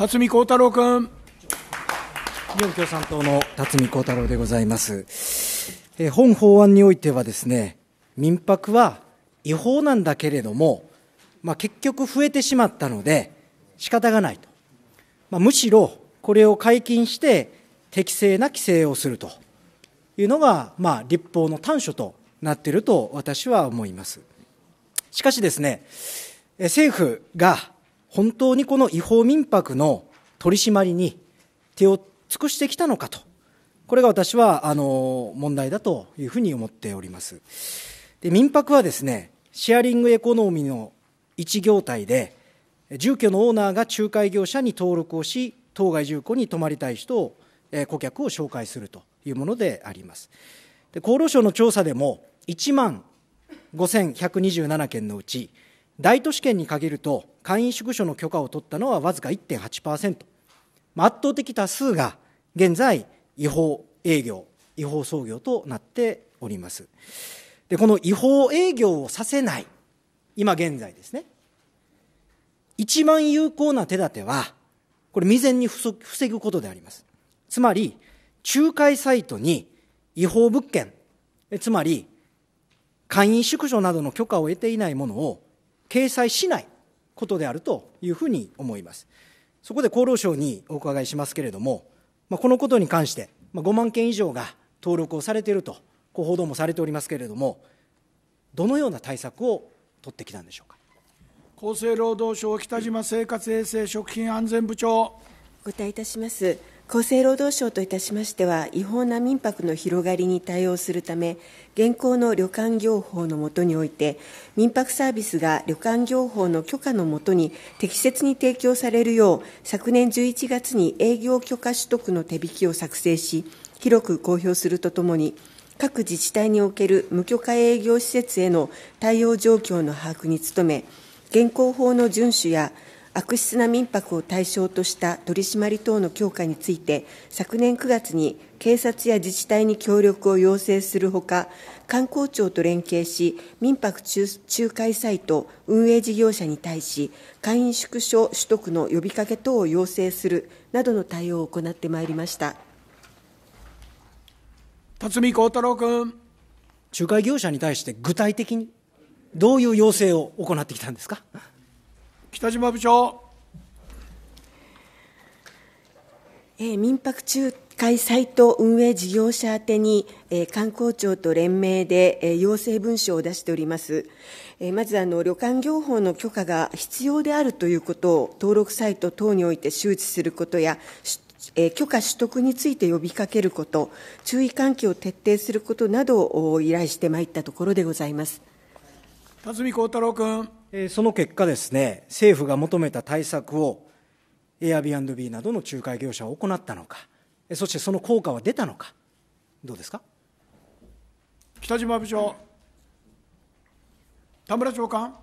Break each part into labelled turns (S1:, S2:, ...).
S1: 辰巳幸太郎君。
S2: 日本共産党の辰巳幸太郎でございます。え本法案においてはですね、民泊は違法なんだけれども、まあ、結局増えてしまったので仕方がないと。まあ、むしろこれを解禁して適正な規制をするというのが、まあ、立法の短所となっていると私は思います。しかしですね、政府が本当にこの違法民泊の取り締まりに手を尽くしてきたのかと、これが私はあの問題だというふうに思っております。で民泊はですね、シェアリングエコノミーの一業態で、住居のオーナーが仲介業者に登録をし、当該住戸に泊まりたい人を、顧客を紹介するというものであります。で厚労省の調査でも、1万5127件のうち、大都市圏に限ると、会員宿所の許可を取ったのはわずか1.8%。圧倒的多数が現在、違法営業、違法操業となっております。で、この違法営業をさせない、今現在ですね。一番有効な手立ては、これ未然に防ぐことであります。つまり、仲介サイトに違法物件、つまり、会員宿所などの許可を得ていないものを掲載しないことであるというふうに思います。そこで厚労省にお伺いしますけれども、まあ、このことに関して、まあ、5万件以上が登録をされていると、こう報道もされておりますけれども、どのような対策を取ってきたんでしょうか？
S1: 厚生労働省北島生活衛生食品安全部長。お
S3: 答えいたします。厚生労働省といたしましては、違法な民泊の広がりに対応するため、現行の旅館業法の下において、民泊サービスが旅館業法の許可の下に適切に提供されるよう、昨年11月に営業許可取得の手引きを作成し、広く公表するとともに、各自治体における無許可営業施設への対応状況の把握に努め、現行法の遵守や悪質な民泊を対象とした取締り等の強化について、昨年9月に警察や自治体に協力を要請するほか、観光庁と連携し、民泊仲介サイト運営事業者に対し、会員縮小取得の呼びかけ等を要請するなどの対応を行ってまいりました
S1: 辰巳幸太郎君。
S2: 仲介業者に対して具体的にどういう要請を行ってきたんですか？
S1: 北島部長。
S3: えー、民泊仲介サイト運営事業者宛てに、えー、観光庁と連名で、えー、要請文書を出しております。えー、まずあの旅館業法の許可が必要であるということを登録サイト等において周知することやえー、許可取得について呼びかけること、注意喚起を徹底することなどを依頼してまいったところでございます
S1: 辰巳幸太郎君。
S2: その結果ですね、政府が求めた対策を Airbnb などの仲介業者は行ったのか、そしてその効果は出たのか、どうですか？
S1: 北島部長、田村長官。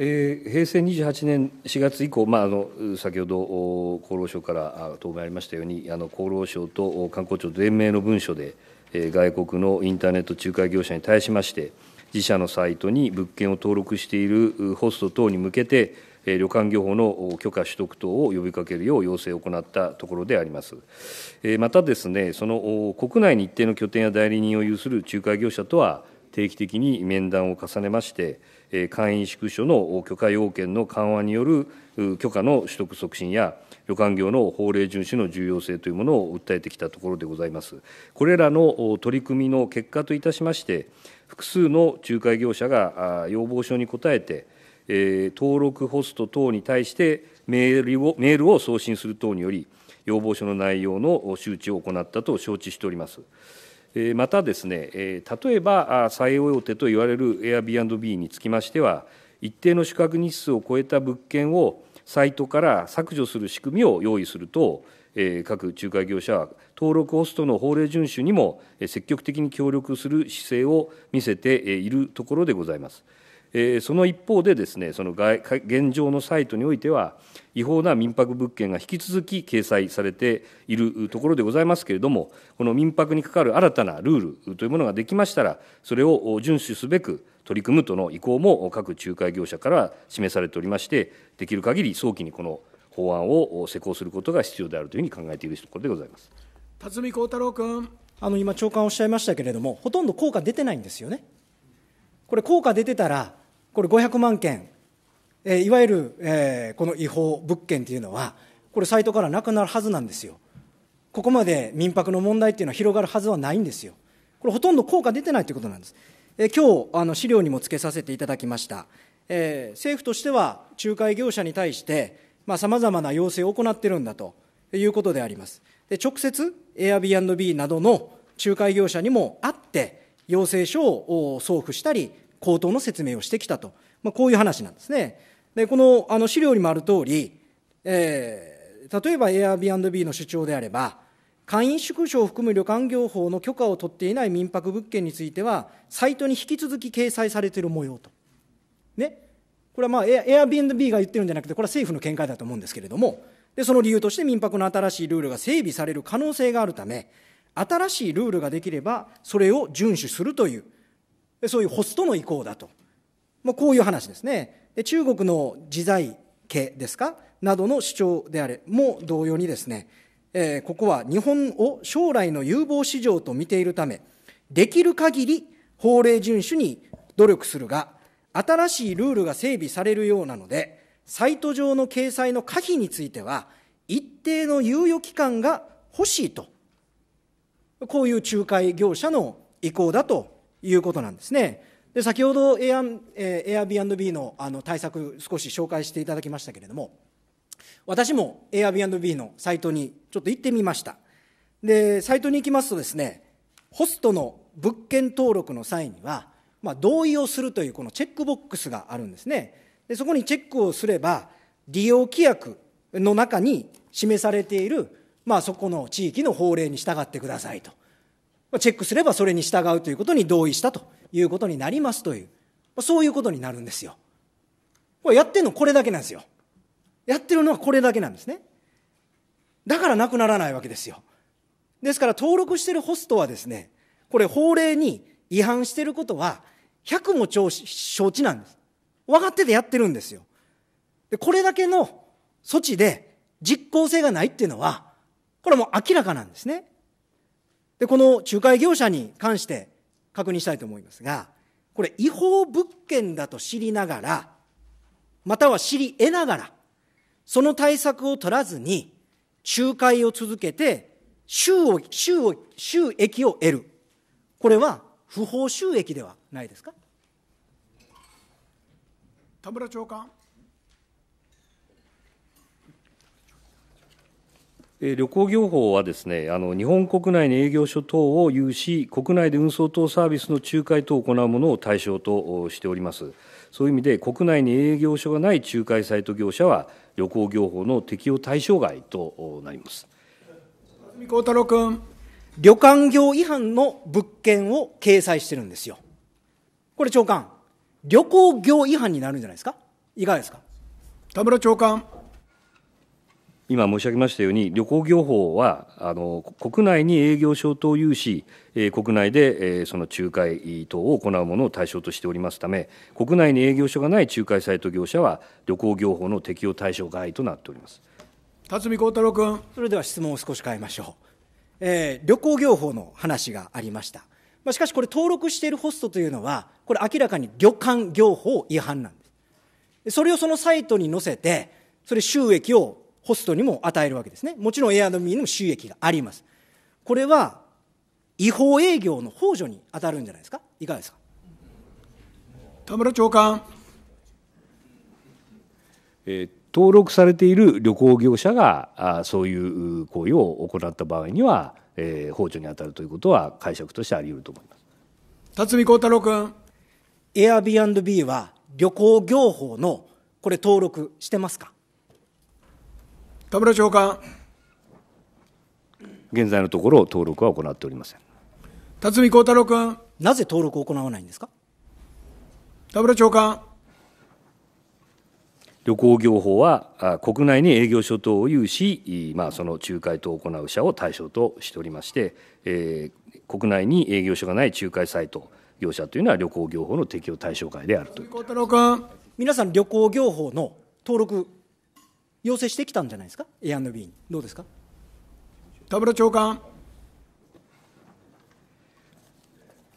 S4: えー、平成28年4月以降、まあ、あの先ほど厚労省から答弁ありましたように、あの厚労省と観光庁と連名の文書で、外国のインターネット仲介業者に対しまして、自社のサイトに物件を登録しているホスト等に向けて、旅館業法の許可取得等を呼びかけるよう要請を行ったところであります。またですね、その国内に一定の拠点や代理人を有する仲介業者とは定期的に面談を重ねまして、会員宿所の許可要件の緩和による許可の取得促進や、旅館業の法令遵守の重要性というものを訴えてきたところでございます。これらの取り組みの結果といたしまして、複数の仲介業者が要望書に応えて、登録ホスト等に対してメールをメールを送信する等により、要望書の内容の周知を行ったと承知しております。またですね、例えば最大手と言われる Airbnb につきましては、一定の宿泊日数を超えた物件をサイトから削除する仕組みを用意すると、各仲介業者は登録ホストの法令遵守にも積極的に協力する姿勢を見せているところでございます。その一方でですね、その現状のサイトにおいては、違法な民泊物件が引き続き掲載されているところでございますけれども、この民泊にかかる新たなルールというものができましたら、それを遵守すべく取り組むとの意向も各仲介業者から示されておりまして、できる限り早期にこの法案を施行することが必要であるというふうに考えているところでございます
S1: 辰巳幸太郎君。
S2: あの今、長官おっしゃいましたけれども、ほとんど効果出てないんですよね。これ、効果出てたら、これ500万件、えー、いわゆる、えー、この違法物件というのは、これ、サイトからなくなるはずなんですよ。ここまで民泊の問題っていうのは広がるはずはないんですよ。これ、ほとんど効果出てないということなんです。えー、今日あの資料にもつけさせていただきました。えー、政府としては仲介業者に対してさまざ、まな要請を行っているんだということであります。で直接 Airbnb などの仲介業者にも会って要請書を送付したり口頭の説明をしてきたと、まあ、こういう話なんですね。でこのあの資料にもある通り、えー、例えば Airbnb の主張であれば会員縮小を含む旅館業法の許可を取っていない民泊物件についてはサイトに引き続き掲載されている模様と。ね、これはまあ Airbnb が言ってるんじゃなくてこれは政府の見解だと思うんですけれどもでその理由として民泊の新しいルールが整備される可能性があるため新しいルールができればそれを遵守するというそういうホストの意向だと、まあ、こういう話ですね。で中国の自在家ですか？などの主張であれも同様にですね、えー、ここは日本を将来の有望市場と見ているためできる限り法令遵守に努力するが新しいルールが整備されるようなのでサイト上の掲載の可否については一定の猶予期間が欲しいとこういう仲介業者の意向だということなんですね。で先ほど Airbnb のあの対策少し紹介していただきましたけれども私も Airbnb のサイトにちょっと行ってみましたでサイトに行きますとですねホストの物件登録の際には、まあ、同意をするというこのチェックボックスがあるんですねでそこにチェックをすれば利用規約の中に示されているまあ、そこの地域の法令に従ってくださいとま。チェックすればそれに従うということに同意したということになりますというま、そういうことになるんですよ。これやってるのこれだけなんですよ。やってるのはこれだけなんですね。だからなくならないわけですよ。ですから登録してるホストはですね、これ法令に違反してることは100も承知なんです。分かっててやってるんですよ。で、これだけの措置で実効性がないっていうのは、これも明らかなんですね。で、この仲介業者に関して確認したいと思いますが、これ違法物件だと知りながら、または知り得ながら、その対策を取らずに、仲介を続けて、収を収収益を得る。これは不法収益ではないですか？
S1: 田村長官。
S4: 旅行業法はですね、あの日本国内に営業所等を有し、国内で運送等サービスの仲介等を行うものを対象としております。そういう意味で、国内に営業所がない仲介サイト業者は、旅行業法の適用対象外となります。
S1: 幸太郎君。
S2: 旅館業違反の物件を掲載してるんですよ。これ長官、旅行業違反になるんじゃないですか？いかがですか？
S1: 田村長官。
S4: 今申し上げましたように、旅行業法はあの国内に営業所等を有し、え国内で、えその仲介等を行うものを対象としておりますため、国内に営業所がない仲介サイト業者は、旅行業法の適用対象外となっております
S1: 辰巳幸太郎君。
S2: それでは質問を少し変えましょう。えー、旅行業法の話がありました。まあ、しかしこれ登録しているホストというのは、これ明らかに旅館業法違反なんです。それをそのサイトに載せて、それ収益をホストにも与えるわけですね。もちろんエアドミーにも収益があります。これは違法営業の幇助に当たるんじゃないですか？いかがですか？
S1: 田村長官。
S4: えー、登録されている旅行業者があそういう行為を行った場合には、えー、幇助に当たるということは解釈としてあり得ると思います。
S1: 辰巳幸太郎君。
S2: Airbnb は旅行業法のこれ登録してますか？
S1: 田村長官。
S4: 現在のところ、登録は行っておりません。
S1: 辰巳幸太郎君。
S2: なぜ登録を行わないんですか？
S1: 田村長官。
S4: 旅行業法は国内に営業所等を有し、まあ、その仲介等を行う者を対象としておりまして、えー、国内に営業所がない仲介サイト、業者というのは旅行業法の適用対象外であると
S1: 孝太郎君。
S2: 皆さん、旅行業法の登録、要請してきたんじゃないですか、A&B に。どうですか？
S1: 田村長官。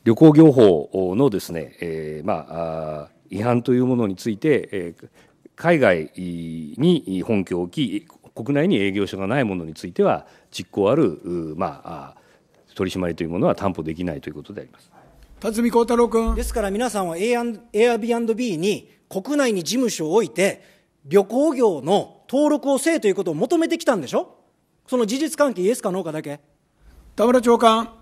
S4: 旅行業法のですね、えーまあ、違反というものについて、えー、海外に本拠を置き、国内に営業所がないものについては、実効ある、まあ、取り締まりというものは担保できないということであります
S1: 辰巳孝太郎君。
S2: ですから皆さんは Airbnb に国内に事務所を置いて、旅行業の登録をせえということを求めてきたんでしょ？その事実関係、イエスかノーかだけ。
S1: 田村長官。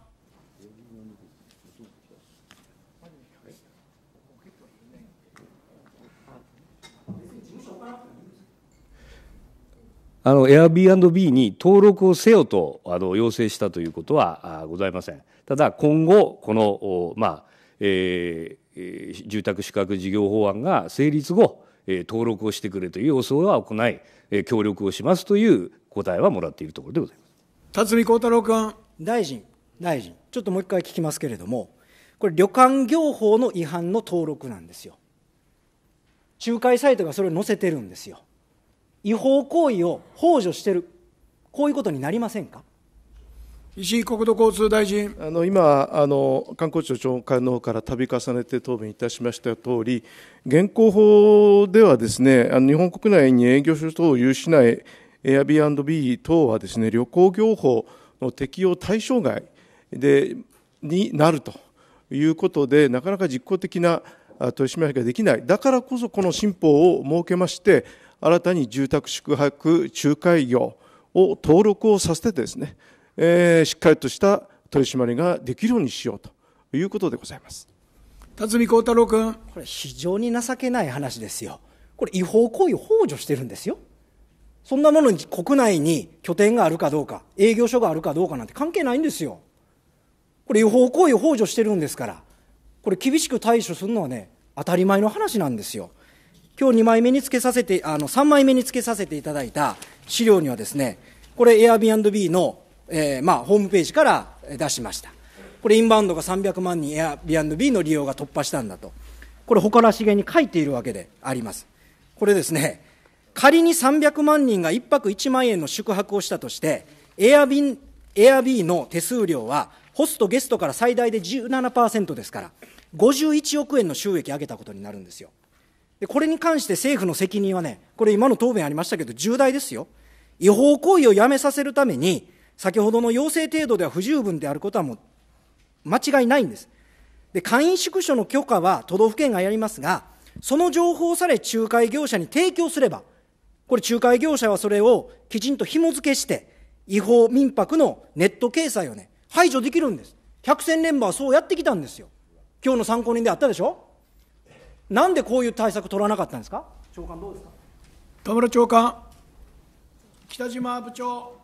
S4: あの Airbnb に登録をせよとあの要請したということはございません。ただ今後このまあ、えー、住宅宿泊事業法案が成立後、えー、登録をしてくれという要請は行い、えー、協力をしますという答えはもらっているところでございます。
S1: 辰巳孝太郎君。
S2: 大臣、大臣、ちょっともう一回聞きますけれども、これ、旅館業法の違反の登録なんですよ。仲介サイトがそれを載せてるんですよ。違法行為を幇助してる、こういうことになりませんか？
S1: 石井国土交通大臣。
S5: あの今あの、観光庁長官の方から度重ねて答弁いたしました通り、現行法ではですね、あの日本国内に営業所等を有しない Airbnb 等はですね、旅行業法の適用対象外でになるということで、なかなか実効的な取締まりができない、だからこそこの新法を設けまして、新たに住宅宿泊仲介業を登録をさせてですね、えー、しっかりとした取り締まりができるようにしようということでございます
S1: 辰巳孝太郎君。
S2: これ、非常に情けない話ですよ。これ、違法行為を幇助してるんですよ。そんなものに国内に拠点があるかどうか、営業所があるかどうかなんて関係ないんですよ。これ、違法行為を幇助してるんですから、これ、厳しく対処するのはね、当たり前の話なんですよ。今日2枚目につけさせて、あの、3枚目につけさせていただいた資料にはですね、これ Airbnb の、えー、まあ、ホームページから出しました。これインバウンドが300万人 Airbnb の利用が突破したんだと。これ誇らしげに書いているわけであります。これですね、仮に300万人が1泊1万円の宿泊をしたとして、Airbnb, Airb の手数料はホスト、ゲストから最大で17%ですから、51億円の収益上げたことになるんですよ。で、これに関して政府の責任はね、これ今の答弁ありましたけど、重大ですよ。違法行為をやめさせるために、先ほどの要請程度では不十分であることはもう間違いないんです。で、簡易宿所の許可は都道府県がやりますが、その情報され仲介業者に提供すれば、これ仲介業者はそれをきちんと紐付けして、違法民泊のネット掲載をね、排除できるんです。百戦錬磨はそうやってきたんですよ。今日の参考人であったでしょ？なんでこういう対策取らなかったんですか？長官どうですか？
S1: 田村長官北島部長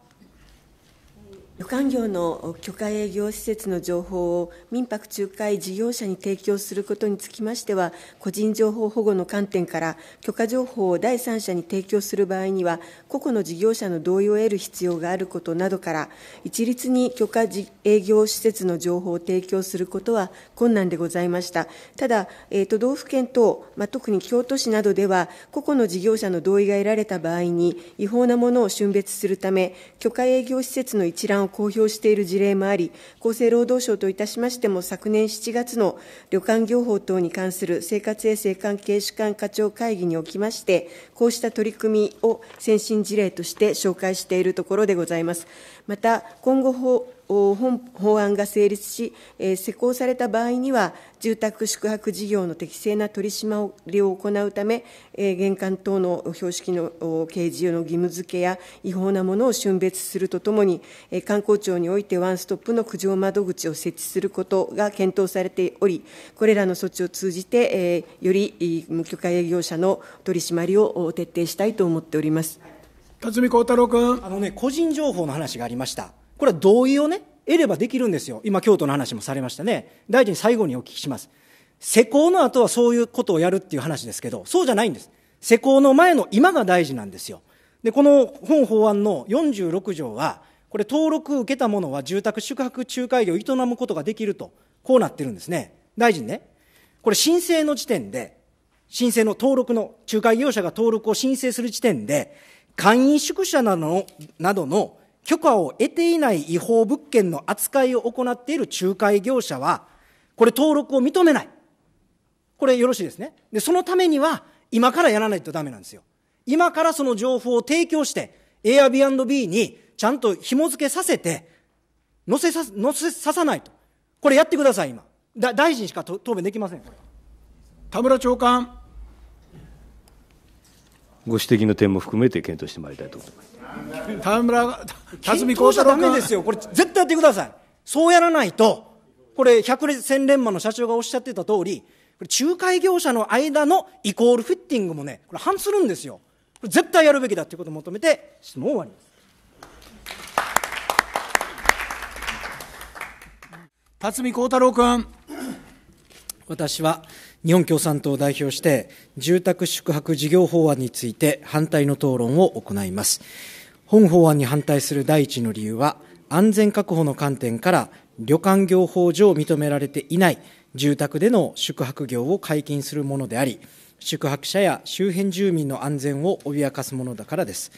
S3: 旅館業の許可営業施設の情報を民泊仲介事業者に提供することにつきましては、個人情報保護の観点から、許可情報を第三者に提供する場合には、個々の事業者の同意を得る必要があることなどから、一律に許可営業施設の情報を提供することは困難でございました。ただ、え、都道府県等、ま、特に京都市などでは、個々の事業者の同意が得られた場合に、違法なものを峻別するため、許可営業施設の一覧を公表している事例もあり、厚生労働省といたしましても、昨年7月の旅館業法等に関する生活衛生関係主管課長会議におきまして、こうした取り組みを先進事例として紹介しているところでございます。また、今後法、本法案が成立し、えー、施行された場合には、住宅宿泊事業の適正な取り締まりを行うため、えー、玄関等の標識の掲示の義務付けや違法なものを峻別するとともに、えー、観光庁においてワンストップの苦情窓口を設置することが検討されており、これらの措置を通じて、えー、より無許可営業者の取り締まりを徹底したいと思っております。
S1: 辰巳孝太郎君。
S2: あのね、個人情報の話がありました。これは同意をね、得ればできるんですよ。今、京都の話もされましたね。大臣、最後にお聞きします。施行の後はそういうことをやるっていう話ですけど、そうじゃないんです。施行の前の今が大事なんですよ。で、この本法案の46条は、これ登録受けたものは住宅宿泊仲介業を営むことができると、こうなってるんですね。大臣ね、これ申請の時点で、申請の登録の、仲介業者が登録を申請する時点で、簡易宿舎などのなどの許可を得ていない違法物件の扱いを行っている仲介業者は、これ登録を認めない。これよろしいですね。で、そのためには、今からやらないとダメなんですよ。今からその情報を提供して、Airbnb にちゃんと紐付けさせて、載せさ、載せささないと。これやってください、今。だ大臣しか答弁できません。
S1: 田村長官。
S4: ご指摘の点も含めて検討してまいりたいと思います。
S1: 田村、
S2: 辰巳幸太郎ダメですよ。これ絶対やってください。そうやらないと、これ百戦錬磨の社長がおっしゃってた通り、これ仲介業者の間のイコールフィッティングもね、これ反するんですよ。これ絶対やるべきだということを求めて、質問終わります。
S1: 辰巳幸太郎君。
S2: 私は日本共産党を代表して、住宅宿泊事業法案について反対の討論を行います。本法案に反対する第一の理由は、安全確保の観点から旅館業法上認められていない住宅での宿泊業を解禁するものであり、宿泊者や周辺住民の安全を脅かすものだからです。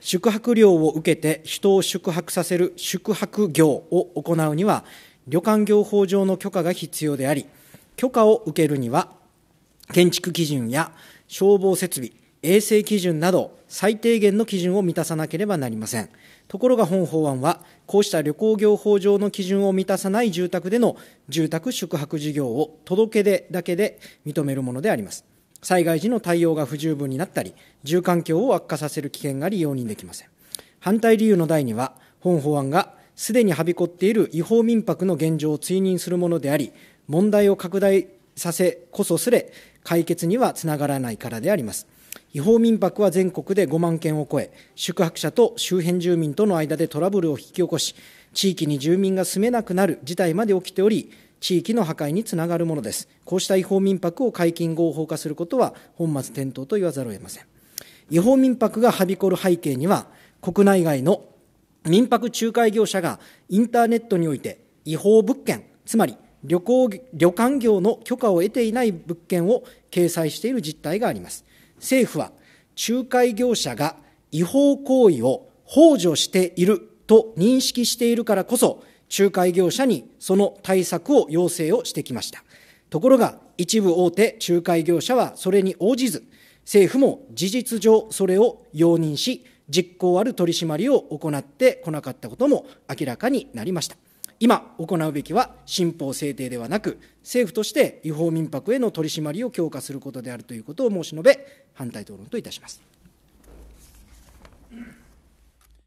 S2: 宿泊料を受けて人を宿泊させる宿泊業を行うには、旅館業法上の許可が必要であり、許可を受けるには、建築基準や消防設備、衛生基準など最低限の基準を満たさなければなりません。ところが本法案は、こうした旅行業法上の基準を満たさない住宅での住宅宿泊事業を届け出だけで認めるものであります。災害時の対応が不十分になったり、住環境を悪化させる危険があり容認できません。反対理由の第2は、本法案がすでにはびこっている違法民泊の現状を追認するものであり、問題を拡大させこそすれ、解決にはつながらないからであります。違法民泊は全国で5万件を超え、宿泊者と周辺住民との間でトラブルを引き起こし、地域に住民が住めなくなる事態まで起きており、地域の破壊につながるものです。こうした違法民泊を解禁合法化することは本末転倒と言わざるを得ません。違法民泊がはびこる背景には、国内外の民泊仲介業者がインターネットにおいて違法物件、つまり旅行旅館業の許可を得ていない物件を掲載している実態があります。政府は仲介業者が違法行為を幇助していると認識しているからこそ、仲介業者にその対策を要請をしてきました。ところが、一部大手仲介業者はそれに応じず、政府も事実上それを容認し、実効ある取り締まりを行ってこなかったことも明らかになりました。今行うべきは新法制定ではなく、政府として違法民泊への取り締まりを強化することであるということを申し述べ、反対討論といたします。